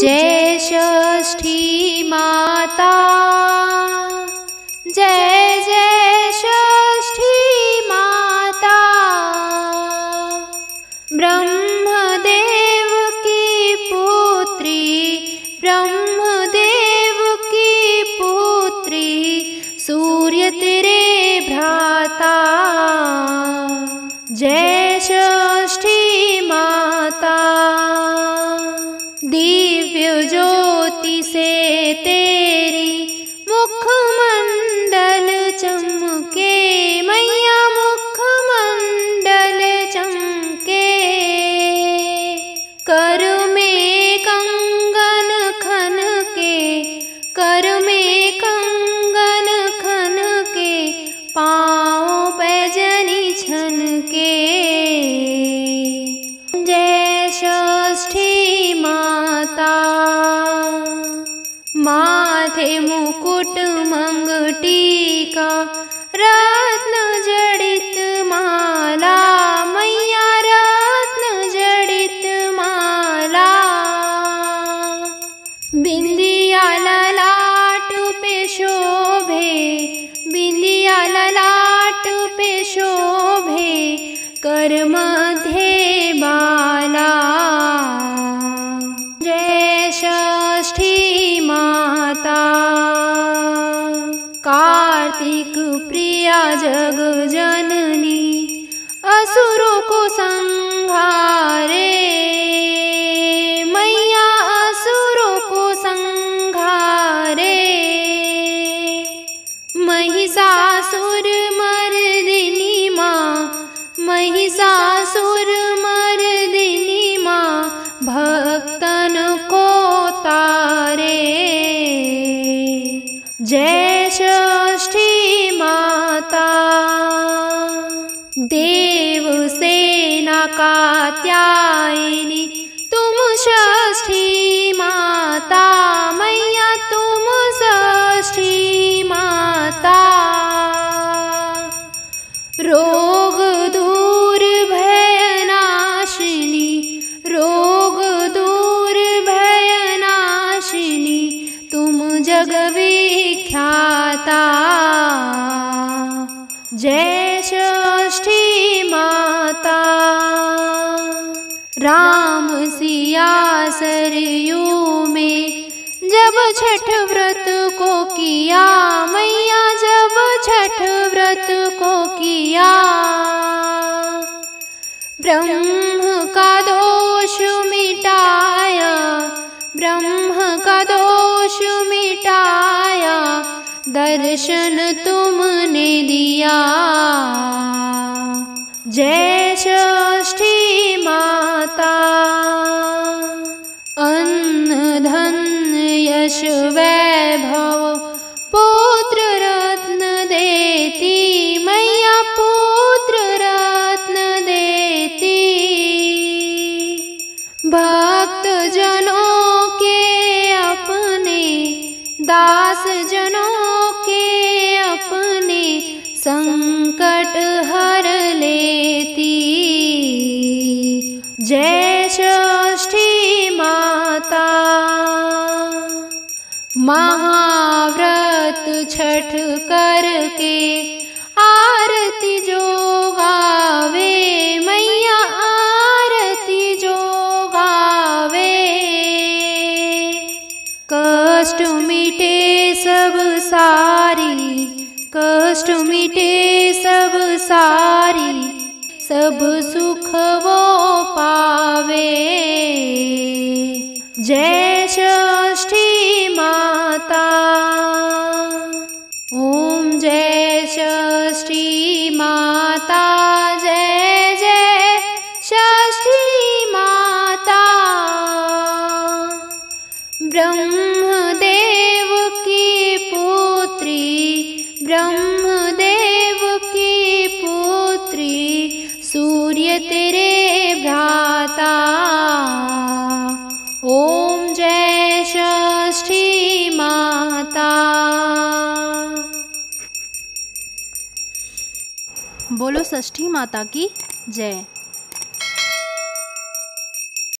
जय षष्ठी माता जडित माला मैया रत्न जडित माला। बिंदिया ललाट पे शोभे बिंदिया ललाट पे शोभे कर कार्तिक प्रिया जग जननी असुरों को संहारे। मैया असुरों को संहारे। महिषासुर मर्दिनी माँ महिषासुर देव सेना कात्यायनी, तुम षष्ठी माता मैया, तुम षष्ठी माता। रोग दूर भय नाशिनी, रोग दूर भय नाशिनी, तुम जग विख्याता। जय षष्ठी माता। राम सिया सरयू में जब छठ व्रत को किया, मैया जब छठ व्रत को किया। ब्रह्म का दोष मिटाया दर्शन तुमने दिया। जय षष्ठी माता। अन्न धन यश वैभव, पुत्र रत्न देती, मैया पुत्र रत्न देती। भक्त जनों के अपने दास जनों के अपने संकट हर लेती। जय षष्ठी माता। महाव्रत छठ करके कष्ट मिटे सब सारी कष्ट मिटे सब सारी सब सुख वो पावे। जय षष्ठी माता ओम जय षष्ठी माता जय जय षष्ठी माता। ब्रह्मदेव तेरे भ्राता। ओम जय षष्ठी माता। बोलो ष्ठी माता की जय।